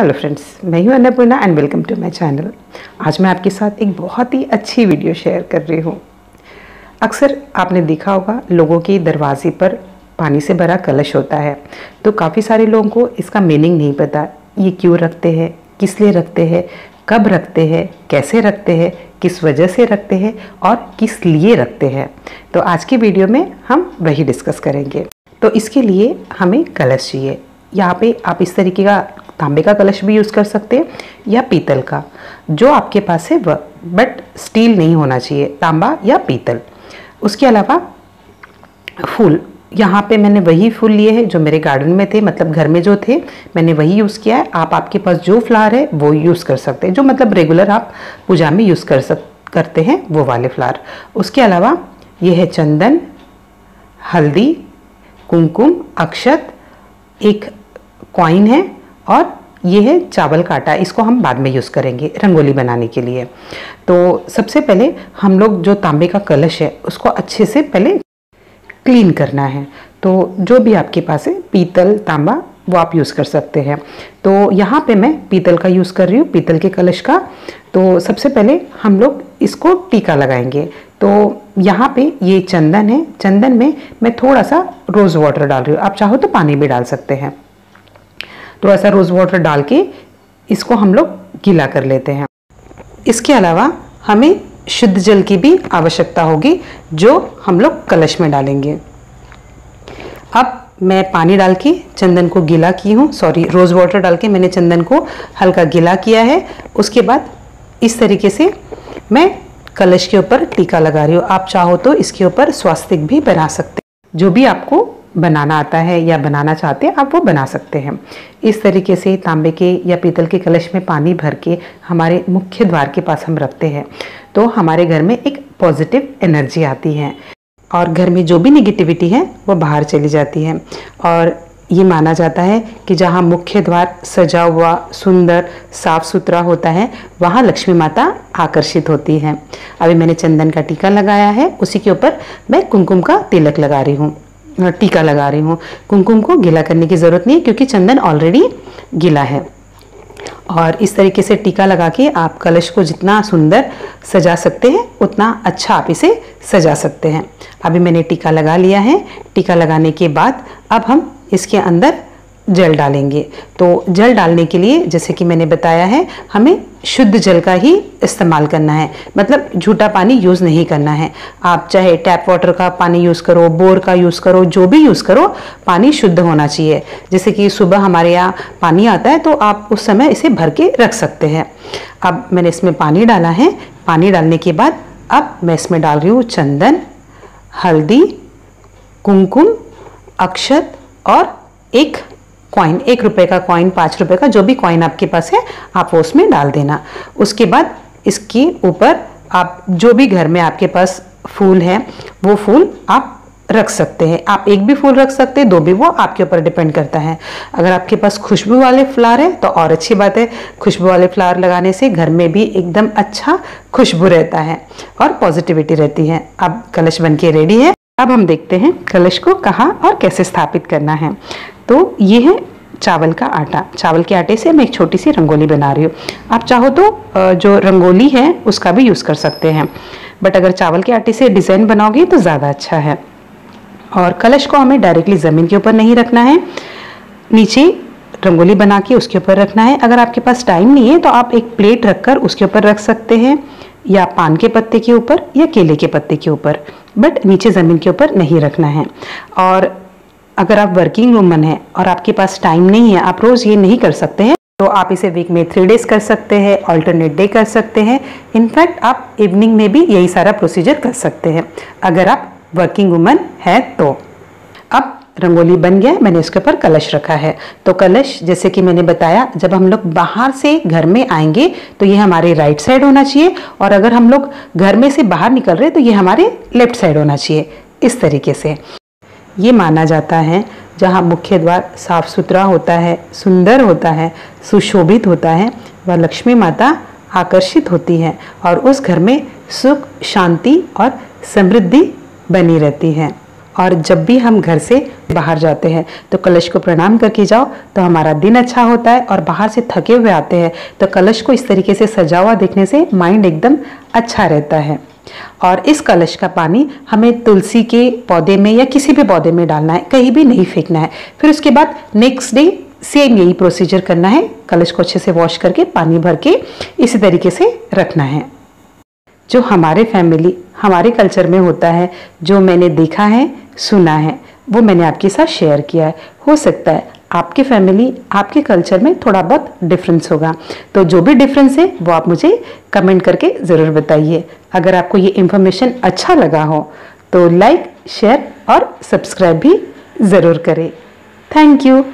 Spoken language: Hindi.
हेलो फ्रेंड्स मैं हूँ Annapurna and welcome to my channel आज मैं आपके साथ एक बहुत ही अच्छी वीडियो शेयर कर रही हूँ। अक्सर आपने देखा होगा, लोगों के दरवाजे पर पानी से भरा कलश होता है। तो काफ़ी सारे लोगों को इसका मीनिंग नहीं पता, ये क्यों रखते हैं, किस लिए रखते हैं, कब रखते हैं, कैसे रखते हैं, किस वजह से रखते हैं और किस लिए रखते हैं। तो आज की वीडियो में हम वही डिस्कस करेंगे। तो इसके लिए हमें कलश चाहिए। यहाँ पे आप इस तरीके का तांबे का कलश भी यूज़ कर सकते हैं, या पीतल का, जो आपके पास है वह बट स्टील नहीं होना चाहिए, तांबा या पीतल। उसके अलावा, फूल, यहाँ पे मैंने वही फूल लिए हैं जो मेरे गार्डन में थे मतलब घर में जो थे, मैंने वही यूज़ किया है। आप आपके पास जो फ्लावर है, वो यूज़ कर सकते हैं, जो मतलब रेगुलर आप पूजा में यूज़ कर सक, करते हैं, वो वाले फ्लावर उसके अलावा, ये है चंदन, हल्दी, कुमकुम, अक्षत, एक कॉइन है और ये है चावल का आटा इसको हम बाद में यूज़ करेंगे रंगोली बनाने के लिए। तो सबसे पहले हम लोग जो तांबे का कलश है, उसको अच्छे से पहले क्लीन करना है। तो जो भी आपके पास है, पीतल, तांबा, वो आप यूज़ कर सकते हैं। तो यहाँ पे मैं पीतल का यूज़ कर रही हूँ, पीतल के कलश का। तो सबसे पहले हम लोग इसको टीका लगाएँगे। तो यहाँ पे ये चंदन है। चंदन में मैं थोड़ा सा रोज़ वाटर डाल रही हूँ। आप चाहो तो पानी भी डाल सकते हैं। तो ऐसा रोज़ वाटर डाल के इसको हम लोग गीला कर लेते हैं। इसके अलावा हमें शुद्ध जल की भी आवश्यकता होगी, जो हम लोग कलश में डालेंगे। अब मैं पानी डाल के चंदन को गीला की हूँ सॉरी रोज़ वाटर डाल के मैंने चंदन को हल्का गीला किया है। उसके बाद इस तरीके से मैं कलश के ऊपर टीका लगा रही हूँ। आप चाहो तो इसके ऊपर स्वास्तिक भी बना सकते हैं, जो भी आपको बनाना आता है या बनाना चाहते हैं, आप वो बना सकते हैं। इस तरीके से तांबे के या पीतल के कलश में पानी भर के हमारे मुख्य द्वार के पास हम रखते हैं। तो हमारे घर में एक पॉजिटिव एनर्जी आती है और घर में जो भी निगेटिविटी है, वो बाहर चली जाती है। और ये माना जाता है कि जहाँ मुख्य द्वार सजा हुआ, सुंदर साफ़ सुथरा होता है, वहाँ लक्ष्मी माता आकर्षित होती है। अभी मैंने चंदन का टीका लगाया है, उसी के ऊपर मैं कुमकुम का तिलक लगा रही हूँ। टीका लगा रही हूँ। कुमकुम को गीला करने की ज़रूरत नहीं है, क्योंकि चंदन ऑलरेडी गीला है। और इस तरीके से टीका लगा के आप कलश को जितना सुंदर सजा सकते हैं, उतना अच्छा आप इसे सजा सकते हैं। अभी मैंने टीका लगा लिया है। टीका लगाने के बाद अब हम इसके अंदर जल डालेंगे। तो जल डालने के लिए, जैसे कि मैंने बताया है, हमें शुद्ध जल का ही इस्तेमाल करना है। मतलब झूठा पानी यूज़ नहीं करना है। आप चाहे टैप वाटर का पानी यूज़ करो, बोर का यूज़ करो, जो भी यूज़ करो, पानी शुद्ध होना चाहिए। जैसे कि सुबह हमारे यहाँ पानी आता है तो आप उस समय इसे भर के रख सकते हैं। अब मैंने इसमें पानी डाला है। पानी डालने के बाद अब मैं इसमें डाल रही हूँ चंदन, हल्दी कुमकुम अक्षत और एक कॉइन एक रुपए का कॉइन पाँच रुपए का जो भी कॉइन आपके पास है, आप वो उसमें डाल देना। उसके बाद इसके ऊपर आप जो भी घर में आपके पास फूल है, वो फूल आप रख सकते हैं। आप एक भी फूल रख सकते हैं, दो भी, वो आपके ऊपर डिपेंड करता है। अगर आपके पास खुशबू वाले फ्लावर है तो और अच्छी बात है, खुशबू वाले फ्लावर लगाने से घर में भी एकदम अच्छा खुशबू रहता है और पॉजिटिविटी रहती है। अब कलश बन के रेडी है। अब हम देखते हैं कलश को कहाँ और कैसे स्थापित करना है। तो ये है चावल का आटा। चावल के आटे से मैं एक छोटी सी रंगोली बना रही हूँ। आप चाहो तो जो रंगोली है, उसका भी यूज़ कर सकते हैं। बट अगर चावल के आटे से डिज़ाइन बनाओगे तो ज़्यादा अच्छा है। और कलश को हमें डायरेक्टली ज़मीन के ऊपर नहीं रखना है। नीचे रंगोली बना के उसके ऊपर रखना है। अगर आपके पास टाइम नहीं है तो आप एक प्लेट रखकर उसके ऊपर रख सकते हैं। या पान के पत्ते के ऊपर या केले के पत्ते के ऊपर। बट नीचे ज़मीन के ऊपर नहीं रखना है। और अगर आप वर्किंग वूमन हैं और आपके पास टाइम नहीं है, आप रोज़ ये नहीं कर सकते हैं तो आप इसे वीक में थ्री डेज़ कर सकते हैं ऑल्टरनेट डे कर सकते हैं। इनफैक्ट आप इवनिंग में भी यही सारा प्रोसीजर कर सकते हैं, अगर आप वर्किंग वूमन है तो। अब रंगोली बन गया, मैंने इसके ऊपर कलश रखा है। तो कलश, जैसे कि मैंने बताया, जब हम लोग बाहर से घर में आएँगे तो ये हमारे राइट साइड होना चाहिए, और अगर हम लोग घर में से बाहर निकल रहे तो ये हमारे लेफ़्ट साइड होना चाहिए, इस तरीके से। ये माना जाता है, जहाँ मुख्य द्वार साफ़ सुथरा होता है, सुंदर होता है, सुशोभित होता है, वह लक्ष्मी माता आकर्षित होती है और उस घर में सुख, शांति और समृद्धि बनी रहती है। और जब भी हम घर से बाहर जाते हैं तो कलश को प्रणाम करके जाओ तो हमारा दिन अच्छा होता है और बाहर से थके हुए आते हैं तो कलश को इस तरीके से सजा हुआ देखने से माइंड एकदम अच्छा रहता है। और इस कलश का पानी हमें तुलसी के पौधे में या किसी भी पौधे में डालना है, कहीं भी नहीं फेंकना है। फिर उसके बाद नेक्स्ट डे सेम यही प्रोसीजर करना है, कलश को अच्छे से वॉश करके, पानी भर के इसी तरीके से रखना है। जो हमारे फैमिली हमारे कल्चर में होता है, जो मैंने देखा है, सुना है, वो मैंने आपके साथ शेयर किया है। हो सकता है आपकी फैमिली आपके कल्चर में थोड़ा बहुत डिफरेंस होगा। तो जो भी डिफरेंस है, वो आप मुझे कमेंट करके ज़रूर बताइए। अगर आपको ये इन्फॉर्मेशन अच्छा लगा हो तो लाइक शेयर और सब्सक्राइब भी ज़रूर करें। Thank you